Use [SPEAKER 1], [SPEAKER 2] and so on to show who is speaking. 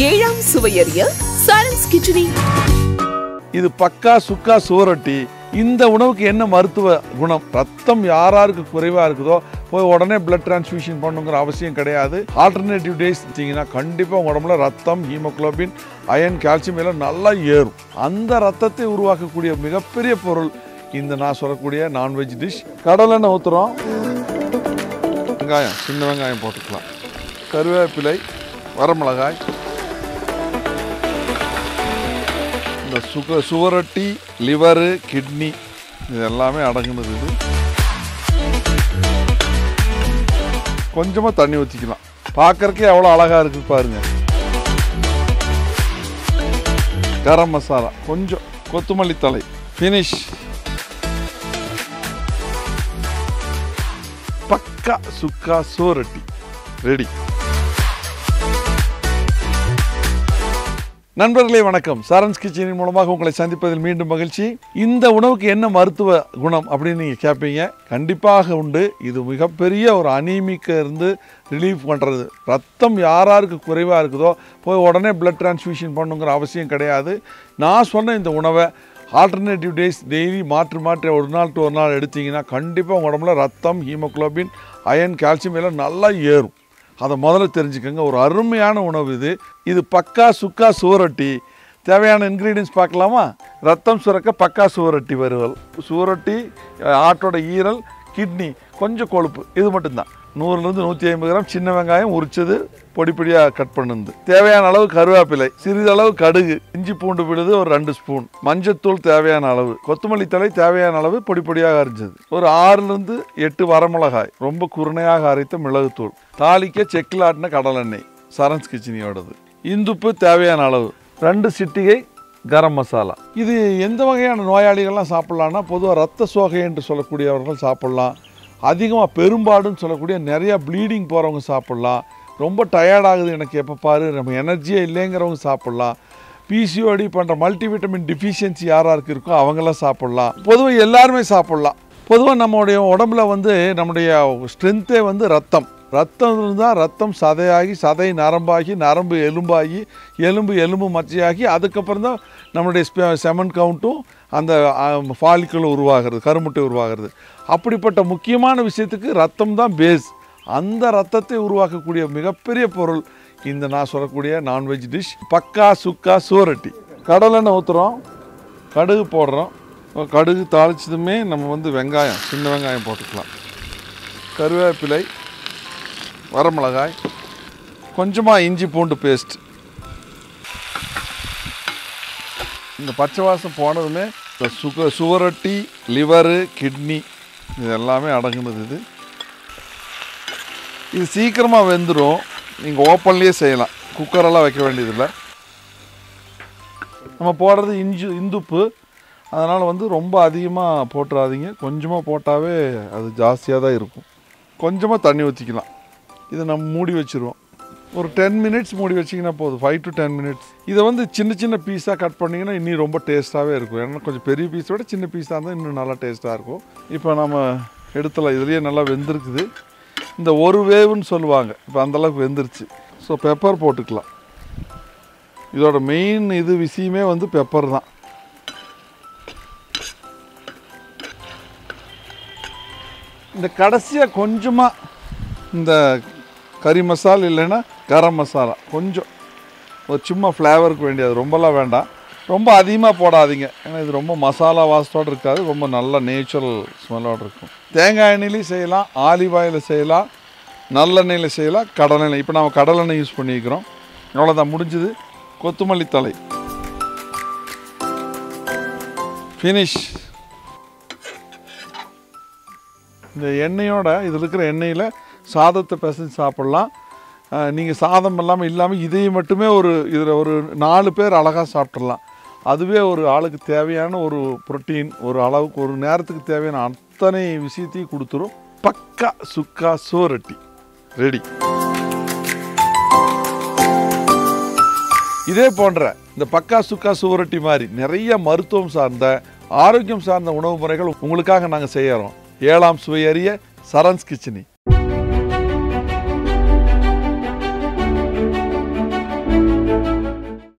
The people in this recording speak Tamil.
[SPEAKER 1] ஏழாம் சுவையறிய சாரன்ஸ் கிச்சடி
[SPEAKER 2] இது பக்கா சுக்கா சுவரொட்டி. இந்த உணவுக்கு என்ன மருத்துவ குணம்? ரத்தம் யாராருக்கு குறைவாக இருக்குதோ போய் உடனே பிளட் டிரான்ஸ்ஃபியூஷன் பண்ணுங்கிற அவசியம் கிடையாது. ஆல்டர்னேட்டிவ் டேஸ் வச்சிங்கன்னா கண்டிப்பாக உடம்புல ரத்தம் ஹீமோகுளோபின் அயன் கால்சியம் எல்லாம் நல்லா ஏறும். அந்த ரத்தத்தை உருவாக்கக்கூடிய மிகப்பெரிய பொருள் இந்த நான் சொல்லக்கூடிய நான்வெஜ் டிஷ் கடலெண்ணெய் ஊற்றுறோம் வெங்காயம் சின்ன வெங்காயம் போட்டுக்கலாம். கருவேப்பிலை வரமிளகாய் இந்த சுக சுவரொட்டி லிவரு கிட்னி இது எல்லாமே அடங்குனது இது. கொஞ்சமாக தண்ணி ஊற்றிக்கலாம் பார்க்கறக்கே எவ்வளோ அழகாக இருக்குது பாருங்கள் கரம் மசாலா கொஞ்சம் கொத்தமல்லி தலை ஃபினிஷ் பக்கா சுக்கா சோரட்டி ரெடி நண்பர்களே வணக்கம். சாரன்ஸ் கிச்சனின் மூலமாக உங்களை சந்திப்பதில் மீண்டும் மகிழ்ச்சி. இந்த உணவுக்கு என்ன மருத்துவ குணம் அப்படின்னு நீங்கள் கேட்பீங்க கண்டிப்பாக உண்டு. இது மிகப்பெரிய ஒரு அனீமிக்க இருந்து ரிலீஃப் பண்ணுறது ரத்தம் யாராருக்கு குறைவாக இருக்குதோ போய் உடனே பிளட் டிரான்ஸ்ஃபியூஷன் பண்ணுங்கிற அவசியம் கிடையாது. நான் சொன்ன இந்த உணவை ஆல்டர்னேட்டிவ் டேஸ் டெய்லி மாற்றி மாற்றி ஒரு நாள் டு ஒரு நாள் எடுத்தீங்கன்னா கண்டிப்பாக உங்கள் உடம்புல ரத்தம் ஹீமோகுளோபின் அயன் கால்சியம் எல்லாம் நல்லா ஏறும். அதை முதல்ல தெரிஞ்சுக்கோங்க. ஒரு அருமையான உணவு இது. இது பக்கா சுக்கா சுவரொட்டி. தேவையான இன்க்ரீடியன்ஸ் பார்க்கலாமா? ரத்தம் சுரக்க பக்கா சுவரொட்டி வருவல் சுவரொட்டி ஆட்டோட ஈரல் கிட்னி கொஞ்சம் கொழுப்பு. இது மட்டும்தான். நூறுலேருந்து நூற்றி ஐம்பது கிராம் சின்ன வெங்காயம் உரிச்சது பொடி பொடியாக கட் பண்ணுது தேவையான அளவு கருவேப்பிலை சிறிதளவு கடுகு இஞ்சி பூண்டு விழுது ஒரு ரெண்டு ஸ்பூன். மஞ்சத்தூள் தேவையான அளவு கொத்தமல்லி தழை தேவையான அளவு பொடி பொடியாக அரைஞ்சது. ஒரு ஆறுலேருந்து எட்டு வரமிளகாய் ரொம்ப குருணையாக அரைத்த மிளகுத்தூள். தாளிக்க செக்கில் ஆட்டின கடலெண்ணெய் சரன்ஸ் கிச்சனியோடது. இந்துப்பு தேவையான அளவு ரெண்டு சிட்டிகை கரம் மசாலா. இது எந்த வகையான நோயாளிகள்லாம் சாப்பிட்லான்னா பொதுவாக ரத்த சோகை என்று சொல்லக்கூடியவர்கள் சாப்பிட்லாம். அதிகமாக பெரும்பாடுன்னு சொல்லக்கூடிய நிறையா ப்ளீடிங் போகிறவங்க சாப்பிட்லாம். ரொம்ப டயர்டாகுது எனக்கு எப்போ பாரு நம்ம எனர்ஜியே இல்லைங்கிறவங்க சாப்பிட்லாம். பிசிஓடி பண்ணுற மல்டிவிட்டமின் டிஃபிஷியன்சி யாராருக்கு இருக்கோ அவங்களாம் சாப்பிட்லாம். பொதுவாக எல்லாருமே சாப்பிட்லாம். பொதுவாக நம்மளுடைய உடம்புல வந்து நம்முடைய ஸ்ட்ரென்த்தே வந்து ரத்தம். ரத்தம் இருந்தால் ரத்தம் சதையாகி சதை நரம்பாகி நரம்பு எலும்பாகி எலும்பு எலும்பு மச்சையாகி அதுக்கப்புறம் தான் நம்மளுடைய செமன் கவுண்ட்டும் அந்த ஃபாலிக்கல் உருவாகிறது கருமுட்டை உருவாகிறது. அப்படிப்பட்ட முக்கியமான விஷயத்துக்கு ரத்தம் தான் பேஸ் அந்த ரத்தத்தை உருவாக்கக்கூடிய மிகப்பெரிய பொருள் இந்த நான் சொல்லக்கூடிய நான்வெஜ் டிஷ் பக்கா சுக்கா சோரட்டி. கடலெண்ணெய் ஊற்றுறோம் கடுகு போடுறோம். கடுகு தாளிச்சதுமே நம்ம வந்து வெங்காயம் சின்ன வெங்காயம் போட்டுக்கலாம். கருவேப்பிலை வரமிளகாய் கொஞ்சமாக இஞ்சி பூண்டு பேஸ்ட் இந்த பச்சை வாசம் போனதுமே இந்த சுக சுவரொட்டி லிவரு கிட்னி இது எல்லாமே அடங்குனது இது. இது சீக்கிரமாக வெந்துடும் நீங்கள் ஓப்பன்லேயே செய்யலாம். குக்கரெல்லாம் வைக்க வேண்டியதில்லை. நம்ம போடுறது இஞ்சி இந்துப்பு. அதனால் வந்து ரொம்ப அதிகமாக போட்டுறாதீங்க. கொஞ்சமாக போட்டாவே அது ஜாஸ்தியாக தான் இருக்கும். கொஞ்சமாக தண்ணி ஊற்றிக்கலாம் இதை நம்ம மூடி வச்சுருவோம். ஒரு டென் மினிட்ஸ் மூடி வச்சிங்கன்னா போதும். ஃபைவ் டு டென் மினிட்ஸ் இதை வந்து சின்ன சின்ன பீஸாக கட் பண்ணிங்கன்னா இன்னும் ரொம்ப டேஸ்ட்டாகவே இருக்கும். ஏன்னா கொஞ்சம் பெரிய பீஸை விட சின்ன பீஸாக இருந்தால் இன்னும் நல்லா டேஸ்ட்டாக இருக்கும். இப்போ நம்ம எடுத்துல இதுலேயே நல்லா வெந்திருக்குது. இந்த ஒரு வேவுன்னு சொல்லுவாங்க. இப்போ அந்தளவுக்கு வெந்துருச்சு. ஸோ பெப்பர் போட்டுக்கலாம். இதோட மெயின் இது விஷயமே வந்து பெப்பர் தான். இந்த கடைசியாக கொஞ்சமாக இந்த கறி மசாலா இல்லைன்னா கரம் மசாலா. கொஞ்சம். ஒரு சும்மா ஃப்ளேவருக்கு வேண்டியது. ரொம்பலாம் வேண்டாம். ரொம்ப அதிகமாக போடாதீங்க. ஏன்னா இது ரொம்ப மசாலா வாசத்தோடு இருக்காது. ரொம்ப நல்ல நேச்சுரல் ஸ்மெல்லோடு இருக்கும். தேங்காய் எண்ணெயிலையும் செய்யலாம். ஆலிவ் ஆயில் செய்யலாம். நல்லெண்ணெயில் செய்யலாம். கடலெண்ணெய். இப்போ நம்ம கடலெண்ணெய் யூஸ் பண்ணிக்கிறோம் அவ்வளோதான் முடிஞ்சுது. கொத்தமல்லி தலை ஃபினிஷ் இந்த எண்ணெயோட இதில் இருக்கிற எண்ணெயில் சாதத்தை பிசைஞ்சு சாப்பிட்லாம். நீங்கள் சாதம் இல்லாமல் இல்லாமல் இதையும் மட்டுமே ஒரு இதில் ஒரு நாலு பேர் அழகாக சாப்பிட்றலாம் அதுவே ஒரு ஆளுக்கு தேவையான ஒரு புரோட்டீன் ஒரு அளவுக்கு ஒரு நேரத்துக்கு தேவையான அத்தனை விஷயத்தையும் கொடுத்துரும். பக்கா சுக்கா சோரட்டி. ரெடி. இதே போன்ற இந்த பக்கா சுக்கா சுவரொட்டி மாதிரி நிறைய மருத்துவம் சார்ந்த ஆரோக்கியம் சார்ந்த உணவு முறைகள் உங்களுக்காக நாங்கள் செய்யறோம். ஏழாம் சுவையறிய சரன்ஸ் கிச்சனி.